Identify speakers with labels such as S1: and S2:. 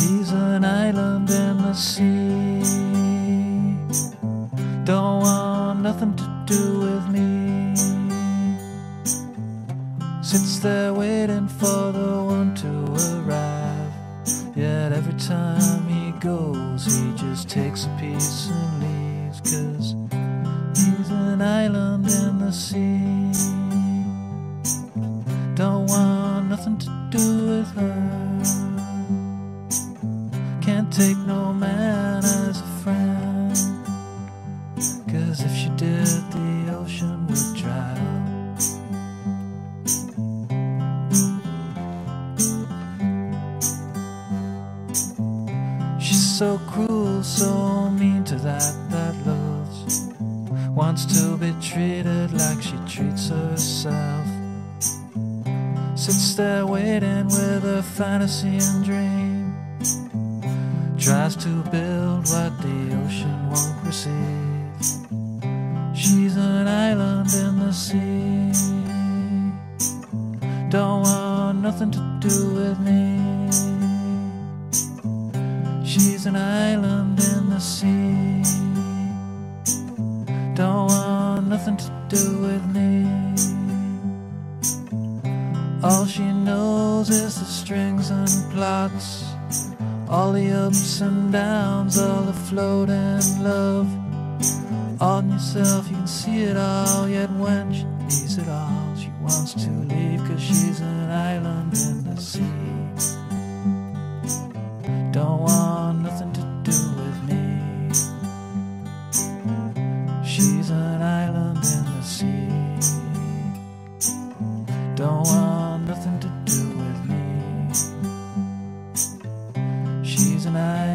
S1: She's an island in the sea. Don't want nothing to do with me. Sits there waiting for the one to arrive. Yet every time he goes, he just takes a piece and leaves. Cause he's an island in the sea. Take no man as a friend. Cause if she did, the ocean would dry up. She's so cruel, so mean to that that loves. Wants to be treated like she treats herself. Sits there waiting with a fantasy and dream. Tries to build what the ocean won't receive. She's an island in the sea. Don't want nothing to do with me. She's an island in the sea. Don't want nothing to do with me. All she knows is the strings and plots. All the ups and downs, all the floating love. On yourself, you can see it all. Yet when she sees it all, she wants to leave. Cause she's an island in the sea. Don't want nothing to do with me. She's an island in the sea. Don't want nothing